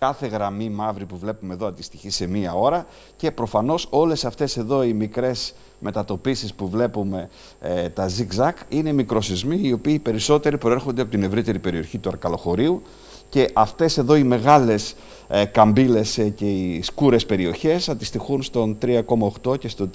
Κάθε γραμμή μαύρη που βλέπουμε εδώ αντιστοιχεί σε μία ώρα και προφανώς όλες αυτές εδώ οι μικρές μετατοπίσεις που βλέπουμε ε, τα zigzag είναι μικροσυσμοί οι οποίοι περισσότεροι προέρχονται από την ευρύτερη περιοχή του Αρκαλοχωρίου και αυτές εδώ οι μεγάλες ε, καμπύλες ε, και οι σκούρες περιοχές αντιστοιχούν στον 3,8 και στον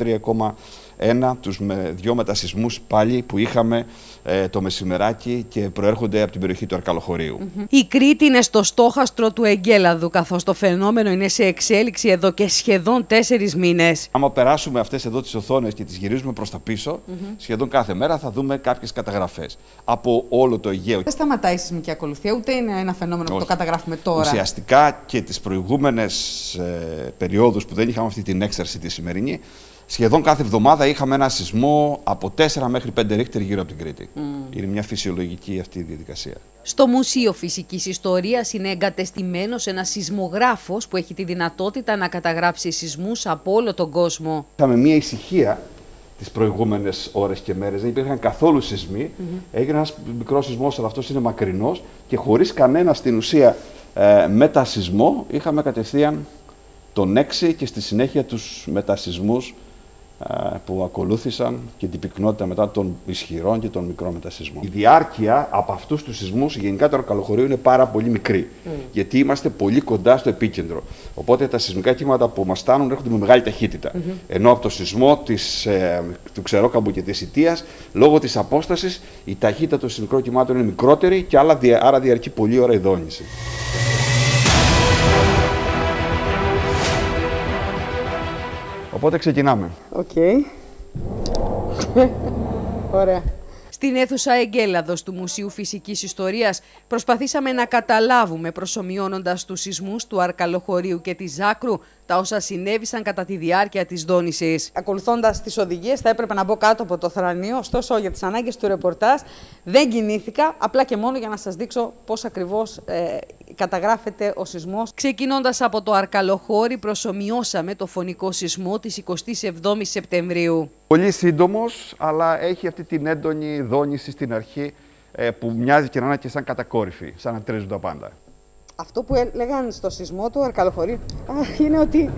3,1 τους με, δυο μετασυσμούς πάλι που είχαμε ε, το μεσημεράκι και προέρχονται από την περιοχή του Αρκαλοχωρίου. Η Κρήτη είναι στο στόχαστρο του Εγκέλαδου καθώς το φαινόμενο είναι σε εξέλιξη εδώ και σχεδόν τέσσερις μήνες. Άμα περάσουμε αυτές εδώ τις οθόνες και τις γυρίζουμε προς τα πίσω, σχεδόν κάθε μέρα θα δούμε κάποιες καταγραφές από όλο το Αιγαίο. Δεν σταματάει η σεισμική ακολουθία, ούτε είναι ένα φαινόμενο που το καταγράφουμε τώρα. Ουσιαστικά και τις προηγούμενες ε, περιόδους που δεν είχαμε αυτή την έξαρση τη σημερινή, σχεδόν κάθε εβδομάδα είχαμε ένα σεισμό από 4 μέχρι 5 ρίχτερ γύρω από την Κρήτη. Είναι μια φυσιολογική αυτή η διαδικασία. Στο Μουσείο Φυσικής Ιστορίας είναι εγκατεστημένος ένας σεισμογράφος που έχει τη δυνατότητα να καταγράψει σεισμούς από όλο τον κόσμο. Είχαμε μια ησυχία τις προηγούμενες ώρες και μέρες. Δεν υπήρχαν καθόλου σεισμοί. Έγινε ένας μικρός σεισμός, αλλά αυτός είναι μακρινός και χωρίς κανένα στην ουσία ε, μετασυσμό είχαμε κατευθείαν τον 6 και στη συνέχεια τους μετασυσμούς ε, που ακολούθησαν και την πυκνότητα μετά των ισχυρών και των μικρών μετασυσμών. Η διάρκεια από αυτούς τους σεισμούς γενικά το Αρκαλοχωρίου είναι πάρα πολύ μικρή, γιατί είμαστε πολύ κοντά στο επίκεντρο. Οπότε τα σεισμικά κύματα που μας στάνουν έρχονται με μεγάλη ταχύτητα. Ενώ από το σεισμό της, ε, του Ξερόκαμπου και της Ιτίας, λόγω της απόστασης, η ταχύτητα των σεισμικών κυμάτων είναι μικρότερη και άρα, άρα διαρκεί πολλή ώρα η δόνηση. Οπότε ξεκινάμε. Οκ. Ωραία. Στην αίθουσα Εγκέλαδος του Μουσείου Φυσικής Ιστορίας προσπαθήσαμε να καταλάβουμε προσομοιώνοντας τους σεισμούς του Αρκαλοχωρίου και της Ζάκρου τα όσα συνέβησαν κατά τη διάρκεια της δόνησης. Ακολουθώντας τις οδηγίες, θα έπρεπε να μπω κάτω από το θρανίο. Ωστόσο, για τις ανάγκες του ρεπορτάζ δεν κινήθηκα, απλά και μόνο για να σας δείξω πώς ακριβώς ε, καταγράφεται ο σεισμός. Ξεκινώντας από το Αρκαλοχώρι, προσομοιώσαμε το φονικό σεισμό της 27ης Σεπτεμβρίου. Πολύ σύντομος, αλλά έχει αυτή την έντονη δόνηση στην αρχή ε, που μοιάζει και να είναι και σαν κατακόρυφη, σαν να τρίζουν τα πάντα. Αυτό που έλεγαν στο σεισμό του Αρκαλοχωρίου είναι ότι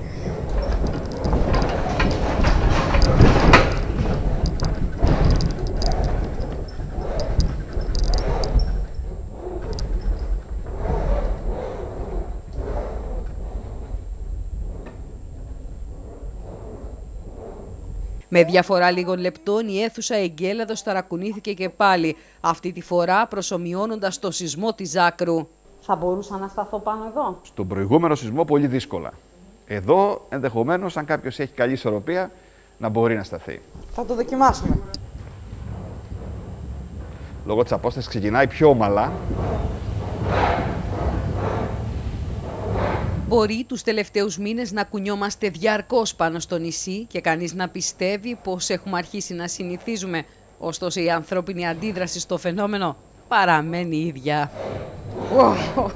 Με διαφορά λίγων λεπτών η αίθουσα Εγκέλαδος ταρακουνήθηκε και πάλι, αυτή τη φορά προσωμιώνοντας το σεισμό της Ζάκρου. θα μπορούσα να σταθώ πάνω εδώ; Στον προηγούμενο σεισμό πολύ δύσκολα. Εδώ ενδεχομένως αν κάποιος έχει καλή ισορροπία να μπορεί να σταθεί. Θα το δοκιμάσουμε. Λόγω της απόστασης ξεκινάει πιο ομαλά. Μπορεί τους τελευταίους μήνες να κουνιόμαστε διαρκώς πάνω στο νησί και κανείς να πιστεύει πως έχουμε αρχίσει να συνηθίζουμε. Ωστόσο η ανθρώπινη αντίδραση στο φαινόμενο παραμένει ίδια. Wow.